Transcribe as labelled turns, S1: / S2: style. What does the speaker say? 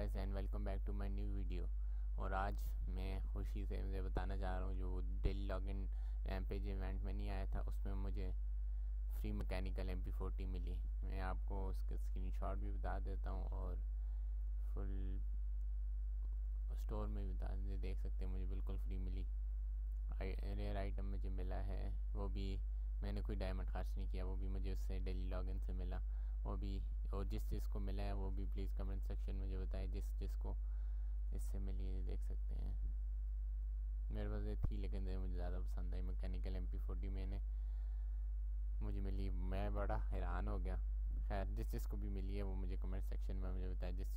S1: Guys and welcome back to my new video और आज मैं खुशी से मुझे बताना चाह रहा हूँ, जो डेली लॉगिन रैमपेज इवेंट में नहीं आया था, उसमें मुझे फ्री मैकेनिकल एम पी मिली। मैं आपको उसके स्क्रीनशॉट भी बता देता हूँ और फुल स्टोर में भी बता दे, देख सकते हैं, मुझे बिल्कुल फ्री मिली। रेयर आइटम मुझे मिला है, वो भी मैंने कोई डायमंड खर्च नहीं किया, वो भी मुझे उससे डेली लॉगिन से मिला। वो भी, और जिस जिसको मिला है, वो भी प्लीज़ कमेंट सेक्शन में मुझे बताए जिस जिसको इससे मिली है देख सकते हैं। मेरे पास ये थी, लेकिन मुझे ज़्यादा पसंद आई मैकेनिकल एम पी फोर्टी मैंने। मुझे मिली, मैं बड़ा हैरान हो गया। खैर, जिस जिसको भी मिली है, वो मुझे कमेंट सेक्शन में मुझे बताया जिस